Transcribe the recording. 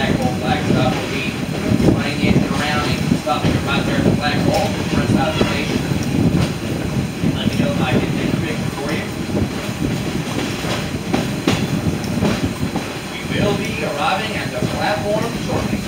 black hole. Black stop. will be playing in and around and stuff in your right there at the black hole for the of the station. Let me know if I can make a picture for you. We will be arriving at the platform shortly.